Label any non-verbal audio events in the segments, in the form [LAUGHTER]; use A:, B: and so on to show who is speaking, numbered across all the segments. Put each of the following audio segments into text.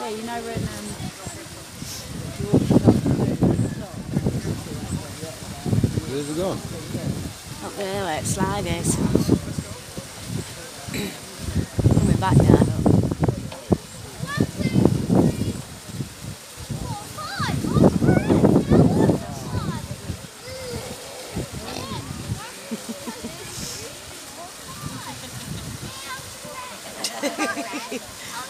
A: way, you know, when um,
B: Where's it gone?
A: up there where that slide is. Coming back now. That's [LAUGHS] [LAUGHS]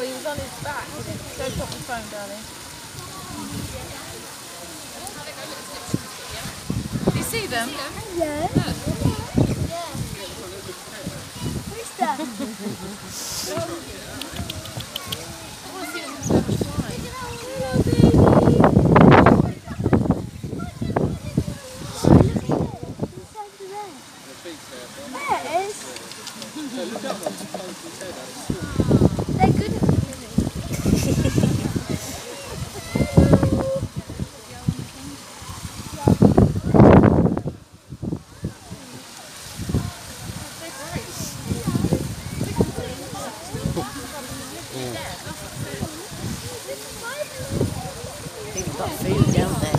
C: Oh, he was on his back. Go put the phone, darling. Do you see them?
D: They're
A: They've got food, don't they?